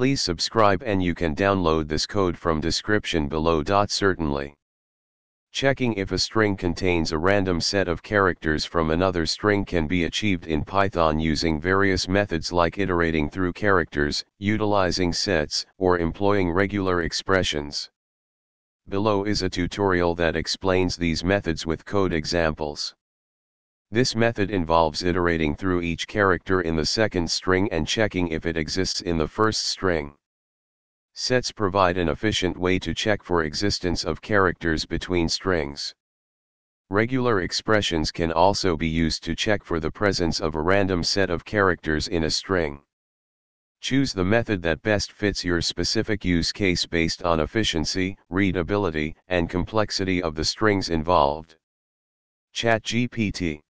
Please subscribe and you can download this code from description below. Certainly. Checking if a string contains a random set of characters from another string can be achieved in Python using various methods like iterating through characters, utilizing sets, or employing regular expressions. Below is a tutorial that explains these methods with code examples. This method involves iterating through each character in the second string and checking if it exists in the first string. Sets provide an efficient way to check for existence of characters between strings. Regular expressions can also be used to check for the presence of a random set of characters in a string. Choose the method that best fits your specific use case based on efficiency, readability, and complexity of the strings involved. ChatGPT